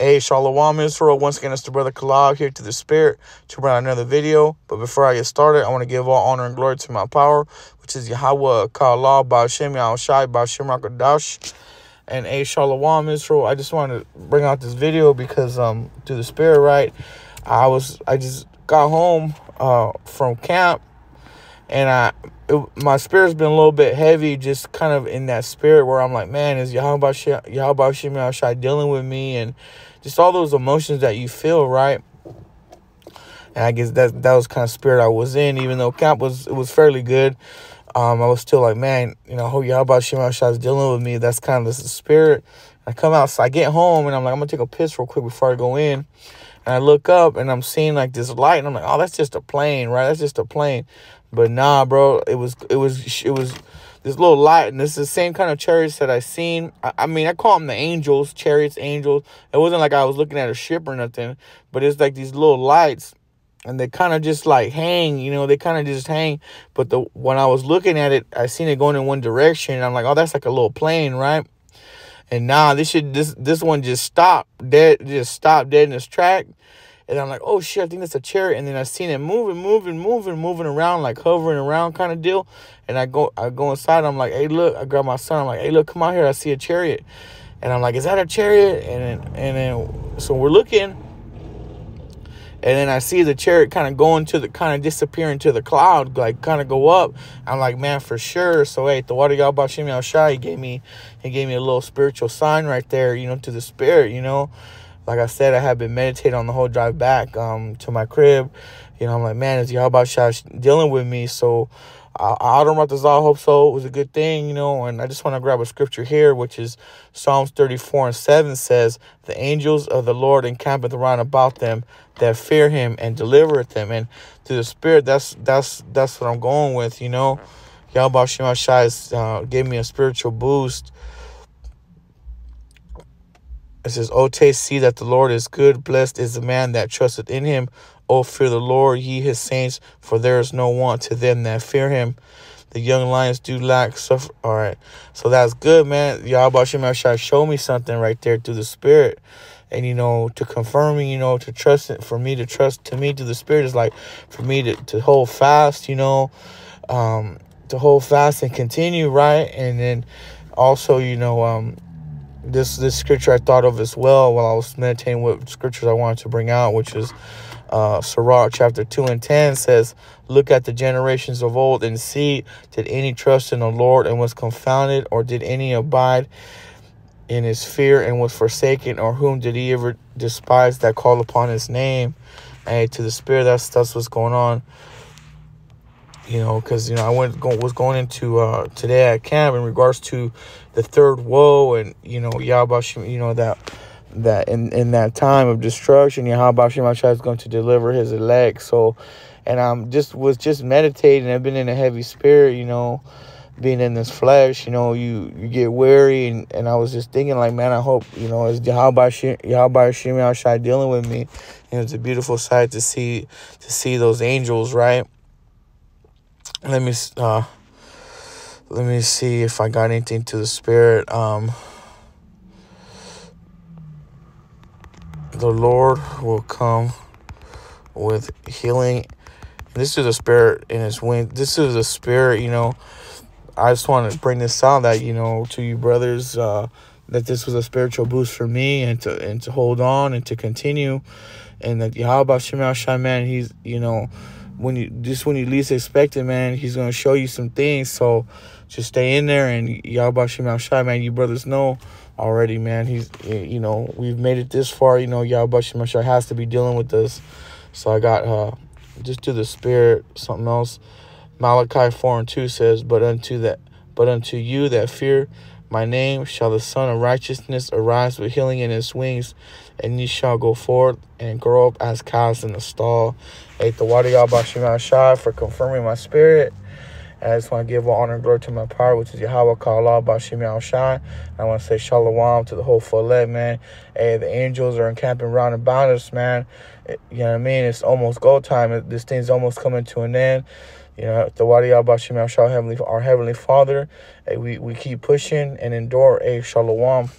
Hey, Shalom Israel. Once again, it's the brother Kalab here to the Spirit to bring out another video. But before I get started, I want to give all honor and glory to my power, which is Yahweh Kalab Ba'Shem Yahushai Ba'Shem Rakadash. And hey, Shalom Israel. I just wanted to bring out this video because um to the Spirit, right? I was I just got home uh from camp and I it, my spirit's been a little bit heavy, just kind of in that spirit where I'm like, man, is Yahweh Yahweh Shai dealing with me, and just all those emotions that you feel, right? And I guess that that was kind of spirit I was in, even though camp was it was fairly good. Um, I was still like, man, you know, oh Yahweh Shai is dealing with me. That's kind of the spirit. I come out, so I get home, and I'm like, I'm gonna take a piss real quick before I go in. And I look up and I'm seeing like this light, and I'm like, oh, that's just a plane, right? That's just a plane. But nah, bro, it was it was it was this little light, and this is the same kind of chariots that I seen. I, I, mean, I call them the angels, chariots, angels. It wasn't like I was looking at a ship or nothing, but it's like these little lights, and they kind of just like hang, you know, they kind of just hang. But the when I was looking at it, I seen it going in one direction, I'm like, oh, that's like a little plane, right? And nah, this should this this one just stopped dead, just stopped dead in its track. And I'm like, oh shit, I think that's a chariot. And then I seen it moving, moving, moving, moving around, like hovering around kind of deal. And I go I go inside, I'm like, hey look, I grab my son, I'm like, hey look, come out here, I see a chariot. And I'm like, is that a chariot? And then, and then so we're looking. And then I see the chariot kind of going to the kind of disappearing to the cloud, like kind of go up. I'm like, man, for sure. So hey, the water y'all about Shimi Shai, gave me he gave me a little spiritual sign right there, you know, to the spirit, you know like I said, I have been meditating on the whole drive back um, to my crib. You know, I'm like, man, is Yahweh Shah dealing with me? So I, I don't want this all hope so. It was a good thing, you know, and I just want to grab a scripture here, which is Psalms 34 and 7 says, The angels of the Lord encampeth around about them that fear him and delivereth them. And to the spirit, that's that's that's what I'm going with, you know. Yahweh Shah uh, gave me a spiritual boost it says, O taste, see that the Lord is good. Blessed is the man that trusteth in him. O fear the Lord, ye his saints, for there is no want to them that fear him. The young lions do lack suffer. All right. So that's good, man. Y'all about Yahweh Shemashai show me something right there through the spirit. And, you know, to confirm me, you know, to trust it, for me to trust, to me, to the spirit is like for me to, to hold fast, you know, um, to hold fast and continue, right? And then also, you know, um, this this scripture I thought of as well while I was meditating what scriptures I wanted to bring out, which is uh, Sirach chapter 2 and 10 says, Look at the generations of old and see, did any trust in the Lord and was confounded, or did any abide in his fear and was forsaken, or whom did he ever despise that called upon his name? And to the spirit, that's that's what's going on you know, because you know I went go, was going into uh, today at camp in regards to the third woe and you know Yahweh, you know that that in in that time of destruction, Shemashah is going to deliver His elect. So, and I'm just was just meditating. I've been in a heavy spirit, you know, being in this flesh. You know, you you get weary, and, and I was just thinking like, man, I hope you know, is Yahweh Shemashah dealing with me? You know, it's a beautiful sight to see to see those angels, right? Let me uh let me see if I got anything to the spirit. Um the Lord will come with healing. This is a spirit in his wing. This is a spirit, you know. I just want to bring this out that, you know, to you brothers, uh, that this was a spiritual boost for me and to and to hold on and to continue. And that Yahweh Shema man, he's you know, when you just when you least expect it, man, he's gonna show you some things. So just stay in there and Yahweh Shema Shai, man. You brothers know already, man. He's you know we've made it this far. You know Yahweh Shema Shai has to be dealing with this. So I got uh just to the spirit something else. Malachi four and two says, but unto that, but unto you that fear my name shall the Sun of Righteousness arise with healing in his wings, and ye shall go forth and grow up as cows in the stall. Ate the water y'all for confirming my spirit. I just want to give all honor and glory to my power, which is Yahweh Ka'Allah Bashim Yao Shai. I want to say shalom to the whole Follett, man. Hey, the angels are encamping round about us, man. It, you know what I mean? It's almost go time. This thing's almost coming to an end. You know, the Wadi Abashim Heavenly, our Heavenly Father. Hey, we, we keep pushing and endure a shalom.